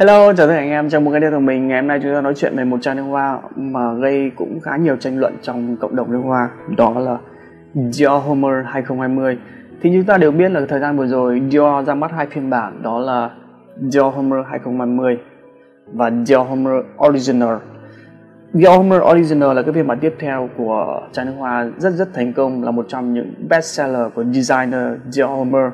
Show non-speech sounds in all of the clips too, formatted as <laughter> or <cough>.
Hello, chào tất cả anh em, chào mừng các đến của mình. Ngày hôm nay chúng ta nói chuyện về một chai nước hoa mà gây cũng khá nhiều tranh luận trong cộng đồng nước hoa, đó là Dior Homer 2020. Thì chúng ta đều biết là thời gian vừa rồi Dior ra mắt hai phiên bản, đó là Dior Homer 2020 và Dior Homer Original. Dior Homer Original là cái phiên bản tiếp theo của chai nước hoa rất rất thành công, là một trong những best seller của designer Dior Homer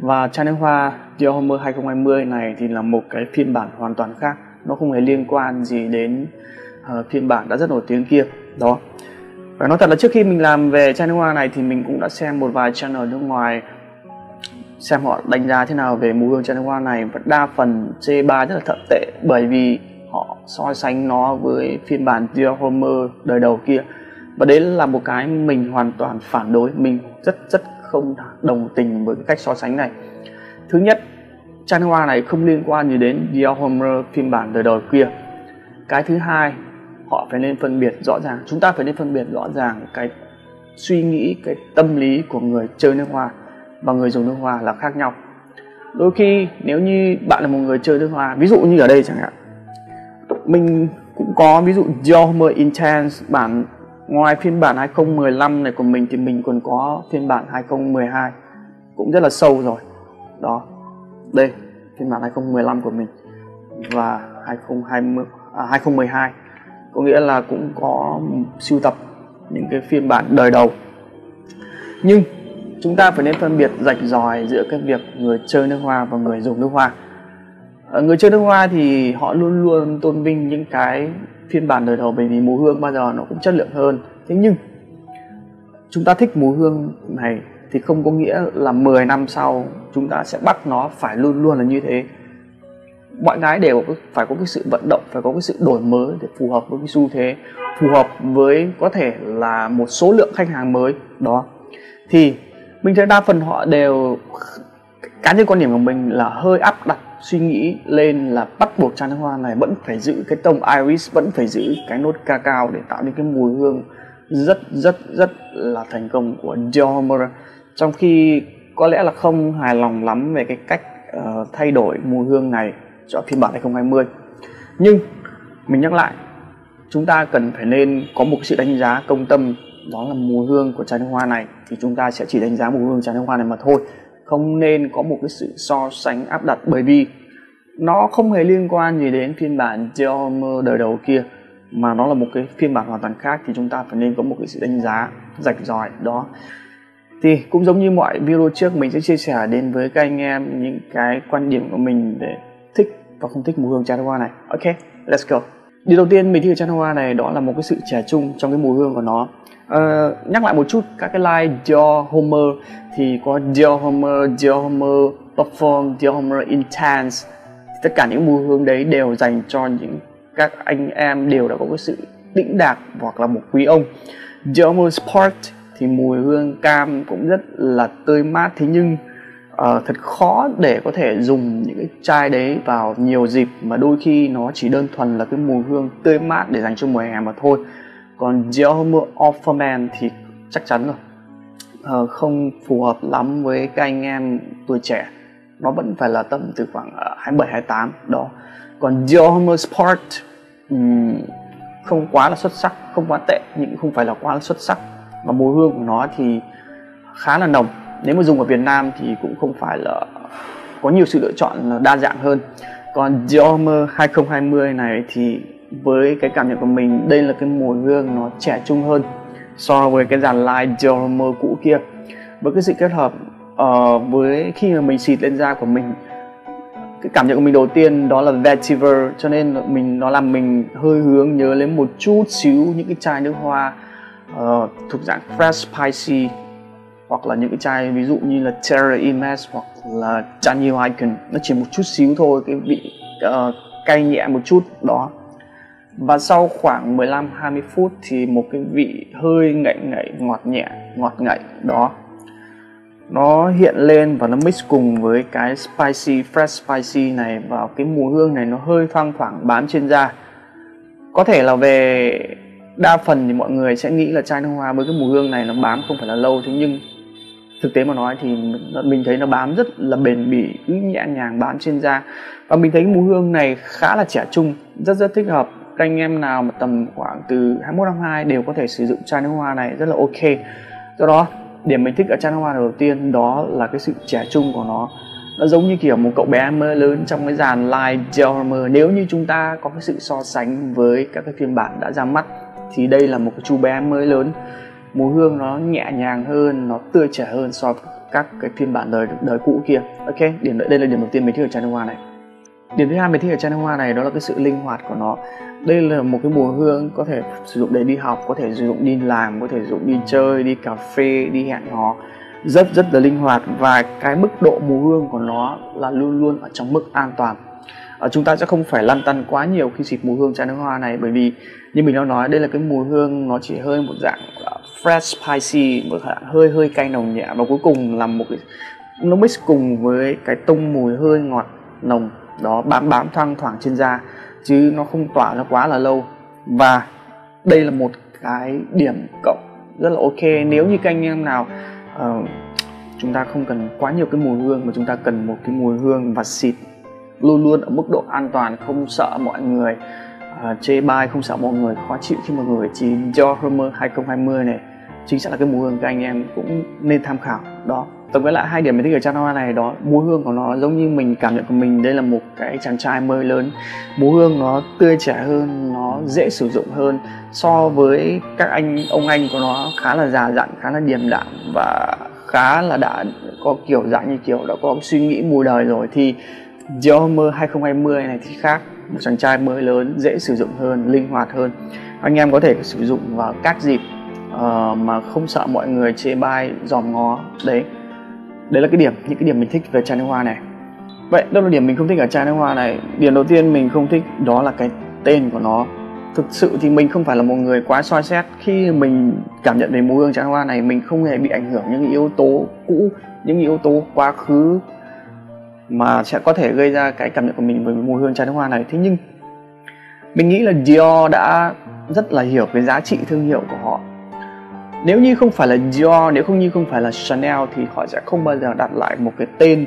và Channel hoa Dior Homer 2020 này thì là một cái phiên bản hoàn toàn khác. Nó không hề liên quan gì đến uh, phiên bản đã rất nổi tiếng kia đó. Và nói thật là trước khi mình làm về Channel hoa này thì mình cũng đã xem một vài channel nước ngoài xem họ đánh giá thế nào về mùi hương Channel hoa này. Và đa phần C3 rất là thậm tệ bởi vì họ so sánh nó với phiên bản Dior Homer đời đầu kia. Và đấy là một cái mình hoàn toàn phản đối. Mình rất rất không đồng tình với cái cách so sánh này. Thứ nhất chai hoa này không liên quan gì đến Dior Homer, phiên bản đời đời kia. Cái thứ hai, họ phải nên phân biệt rõ ràng, chúng ta phải nên phân biệt rõ ràng cái suy nghĩ, cái tâm lý của người chơi nước hoa và người dùng nước hoa là khác nhau. Đôi khi nếu như bạn là một người chơi nước hoa, ví dụ như ở đây chẳng hạn, mình cũng có ví dụ Dior Homer Intense bản ngoài phiên bản 2015 này của mình thì mình còn có phiên bản 2012 cũng rất là sâu rồi. Đó đây phiên bản 2015 của mình và 2020 à, 2012 có nghĩa là cũng có sưu tập những cái phiên bản đời đầu. Nhưng chúng ta phải nên phân biệt rạch ròi giữa cái việc người chơi nước hoa và người dùng nước hoa. Ờ, người chơi nước hoa thì họ luôn luôn tôn vinh những cái phiên bản đời đầu bởi vì mùi hương bao giờ nó cũng chất lượng hơn. Thế nhưng, chúng ta thích mùi hương này thì không có nghĩa là 10 năm sau chúng ta sẽ bắt nó phải luôn luôn là như thế. Mọi cái đều phải có cái sự vận động, phải có cái sự đổi mới để phù hợp với cái xu thế, phù hợp với có thể là một số lượng khách hàng mới, đó. Thì mình thấy đa phần họ đều, cá nhân quan điểm của mình là hơi áp đặt suy nghĩ lên là bắt buộc chai nước hoa này vẫn phải giữ cái tông iris vẫn phải giữ cái nốt ca cao để tạo nên cái mùi hương rất rất rất là thành công của Dior Homer trong khi có lẽ là không hài lòng lắm về cái cách uh, thay đổi mùi hương này cho phiên bản 2020 nhưng mình nhắc lại chúng ta cần phải nên có một sự đánh giá công tâm đó là mùi hương của chai nước hoa này thì chúng ta sẽ chỉ đánh giá mùi hương chai nước hoa này mà thôi không nên có một cái sự so sánh áp đặt bởi vì nó không hề liên quan gì đến phiên bản Dior đời đầu kia, mà nó là một cái phiên bản hoàn toàn khác thì chúng ta phải nên có một cái sự đánh giá rạch ròi đó. Thì cũng giống như mọi video trước, mình sẽ chia sẻ đến với các anh em những cái quan điểm của mình để thích và không thích mùi hương chai hoa này. Ok, let's go điều đầu tiên mình thích ở chai hoa này đó là một cái sự trẻ trung trong cái mùi hương của nó. Uh, nhắc lại một chút các cái line Dior Homer thì có Dior Homer, Dior Homer Perform, Dior Homer Intense. Tất cả những mùi hương đấy đều dành cho những các anh em đều đã có cái sự đĩnh đạc hoặc là một quý ông. Dior Homer Sport thì mùi hương cam cũng rất là tươi mát. Thế nhưng uh, thật khó để có thể dùng những cái chai đấy vào nhiều dịp mà đôi khi nó chỉ đơn thuần là cái mùi hương tươi mát để dành cho mùa hè mà thôi. Còn Dior Offerman thì chắc chắn rồi. Uh, không phù hợp lắm với các anh em tuổi trẻ. Nó vẫn phải là tầm từ khoảng uh, 27 28 đó. Còn Dior Sport um, không quá là xuất sắc không quá tệ nhưng không phải là quá là xuất sắc. Và mùi hương của nó thì khá là nồng nếu mà dùng ở Việt Nam thì cũng không phải là có nhiều sự lựa chọn đa dạng hơn. Còn Dior 2020 này thì với cái cảm nhận của mình đây là cái mùi hương nó trẻ trung hơn so với cái dàn line Dior cũ kia. Với cái sự kết hợp uh, với khi mà mình xịt lên da của mình cái cảm nhận của mình đầu tiên đó là vetiver cho nên mình nó làm mình hơi hướng nhớ đến một chút xíu những cái chai nước hoa uh, thuộc dạng fresh spicy hoặc là những cái chai ví dụ như là Terra Imes hoặc là Daniel Icon nó chỉ một chút xíu thôi cái vị uh, cay nhẹ một chút đó. Và sau khoảng 15 20 phút thì một cái vị hơi ngậy ngậy ngọt nhẹ ngọt ngậy đó. Nó hiện lên và nó mix cùng với cái spicy fresh spicy này và cái mùi hương này nó hơi thoang thoảng bám trên da. Có thể là về đa phần thì mọi người sẽ nghĩ là chai nước hoa với cái mùi hương này nó bám không phải là lâu thế nhưng thực tế mà nói thì mình thấy nó bám rất là bền bỉ, cứ nhẹ nhàng bám trên da. Và mình thấy mùi hương này khá là trẻ trung, rất rất thích hợp. Các anh em nào mà tầm khoảng từ 21 22 đều có thể sử dụng chai nước hoa này, rất là ok. Do đó, điểm mình thích ở chai nước hoa đầu tiên đó là cái sự trẻ trung của nó. Nó giống như kiểu một cậu bé mơ lớn trong cái dàn live Gelmer nếu như chúng ta có cái sự so sánh với các cái phiên bản đã ra mắt, thì đây là một cái chú bé mới lớn mùi hương nó nhẹ nhàng hơn, nó tươi trẻ hơn so với các cái phiên bản đời đời cũ kia. Ok, điểm đây là điểm đầu tiên mình thích ở chai nước hoa này. Điểm thứ hai mình thích ở chai nước hoa này đó là cái sự linh hoạt của nó. Đây là một cái mùi hương có thể sử dụng để đi học, có thể sử dụng đi làm, có thể sử dụng đi chơi, đi cà phê, đi hẹn hò. Rất rất là linh hoạt và cái mức độ mùi hương của nó là luôn luôn ở trong mức an toàn à, chúng ta sẽ không phải lăn tăn quá nhiều khi xịt mùi hương chai nước hoa này bởi vì như mình đã nói đây là cái mùi hương nó chỉ hơi một dạng ờ, fresh spicy một dạng hơi hơi cay nồng nhẹ và cuối cùng là một cái nó mix cùng với cái tông mùi hơi ngọt nồng đó bám bám thoang thoảng trên da chứ nó không tỏa ra quá là lâu. Và đây là một cái điểm cộng rất là ok. Nếu như các anh em nào uh, chúng ta không cần quá nhiều cái mùi hương mà chúng ta cần một cái mùi hương và xịt luôn luôn ở mức độ an toàn không sợ mọi người uh, chê bai không sợ mọi người khó chịu khi mọi người chỉ do Homer 2020 này. Chính xác là cái mùi hương các anh em cũng nên tham khảo. Đó tổng kết lại hai điểm mình thích ở chai hoa này đó mùi hương của nó giống như mình cảm nhận của mình đây là một cái chàng trai mới lớn. Mùi hương nó tươi trẻ hơn nó dễ sử dụng hơn so với các anh ông anh của nó khá là già dặn khá là điềm đạm và khá là đã có kiểu dạng như kiểu đã có suy nghĩ mùi đời rồi. Thì Dior 2020 này thì khác. Một chàng trai mới lớn dễ sử dụng hơn linh hoạt hơn. Anh em có thể sử dụng vào các dịp uh, mà không sợ mọi người chê bai dòm ngó. Đấy. Đấy là cái điểm những cái điểm mình thích về chai nước hoa này. Vậy đâu là điểm mình không thích ở chai nước hoa này. Điểm đầu tiên mình không thích đó là cái tên của nó. Thực sự thì mình không phải là một người quá soi xét. Khi mình cảm nhận về mùi hương chai nước hoa này mình không hề bị ảnh hưởng những yếu tố cũ những yếu tố quá khứ mà sẽ có thể gây ra cái cảm nhận của mình về mùi hương chai nước hoa này. Thế nhưng mình nghĩ là Dior đã rất là hiểu cái giá trị thương hiệu của họ. Nếu như không phải là Dior nếu không như không phải là Chanel thì họ sẽ không bao giờ đặt lại một cái tên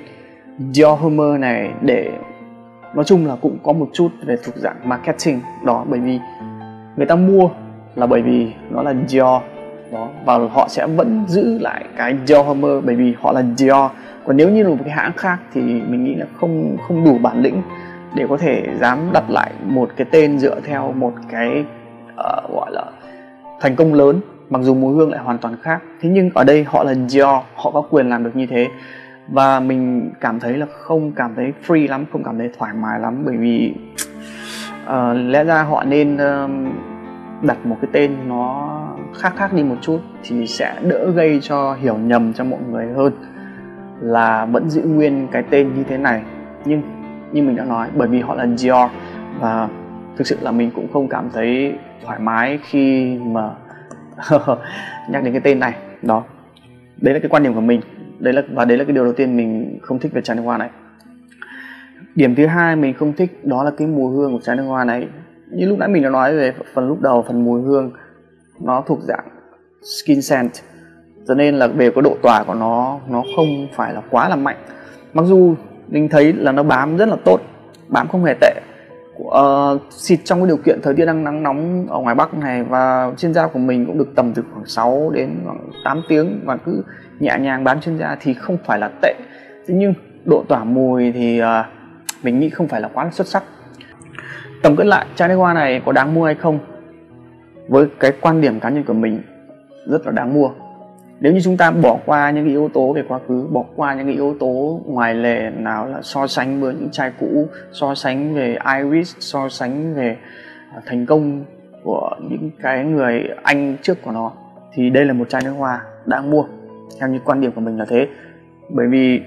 Dior Homer này để nói chung là cũng có một chút về thuộc dạng marketing đó bởi vì người ta mua là bởi vì nó là Dior. Đó và họ sẽ vẫn giữ lại cái Dior Homer bởi vì họ là Dior còn nếu như là một cái hãng khác thì mình nghĩ là không không đủ bản lĩnh để có thể dám đặt lại một cái tên dựa theo một cái uh, gọi là thành công lớn mặc dù mùi hương lại hoàn toàn khác. Thế nhưng ở đây họ là Dior họ có quyền làm được như thế. Và mình cảm thấy là không cảm thấy free lắm không cảm thấy thoải mái lắm bởi vì uh, lẽ ra họ nên uh, đặt một cái tên nó khác khác đi một chút thì sẽ đỡ gây cho hiểu nhầm cho mọi người hơn là vẫn giữ nguyên cái tên như thế này. Nhưng, như mình đã nói, bởi vì họ là Dior và thực sự là mình cũng không cảm thấy thoải mái khi mà <laughs> nhắc đến cái tên này. Đó, đấy là cái quan điểm của mình. Đấy là, và đấy là cái điều đầu tiên mình không thích về chai nước hoa này. Điểm thứ hai mình không thích đó là cái mùi hương của chai nước hoa này. Như lúc nãy mình đã nói về phần lúc đầu, phần mùi hương, nó thuộc dạng skin scent cho nên là về cái độ tỏa của nó nó không phải là quá là mạnh. Mặc dù mình thấy là nó bám rất là tốt bám không hề tệ. Uh, xịt trong cái điều kiện thời tiết đang nắng nóng ở ngoài Bắc này và trên da của mình cũng được tầm từ khoảng 6 đến khoảng 8 tiếng và cứ nhẹ nhàng bám trên da thì không phải là tệ. Thế nhưng độ tỏa mùi thì uh, mình nghĩ không phải là quá là xuất sắc. Tổng kết lại chai nước hoa này có đáng mua hay không? Với cái quan điểm cá nhân của mình rất là đáng mua nếu như chúng ta bỏ qua những cái yếu tố về quá khứ, bỏ qua những cái yếu tố ngoài lề nào là so sánh với những chai cũ, so sánh về iris, so sánh về à, thành công của những cái người anh trước của nó, thì đây là một chai nước hoa đang mua. Theo như quan điểm của mình là thế. Bởi vì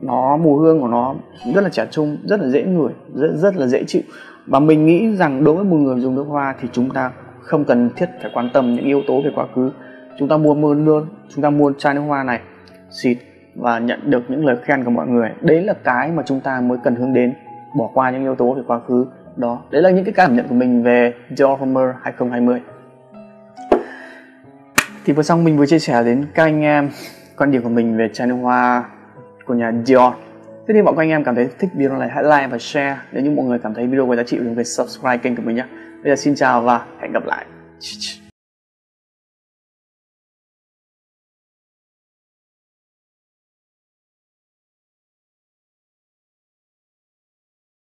nó, mùi hương của nó rất là trẻ trung, rất là dễ ngửi, rất rất là dễ chịu. Và mình nghĩ rằng đối với một người dùng nước hoa thì chúng ta không cần thiết phải quan tâm những yếu tố về quá khứ chúng ta mua mơn luôn, chúng ta mua chai nước hoa này, xịt và nhận được những lời khen của mọi người. Đấy là cái mà chúng ta mới cần hướng đến, bỏ qua những yếu tố về quá khứ. Đó, đấy là những cái cảm nhận của mình về Dior Homer 2020 thì vừa xong mình vừa chia sẻ đến các anh em quan điểm của mình về chai nước hoa của nhà Dior. Thế thì mọi anh em cảm thấy thích video này hãy like và share nếu như mọi người cảm thấy video có giá trị đừng quên subscribe kênh của mình nhé. Bây giờ xin chào và hẹn gặp lại.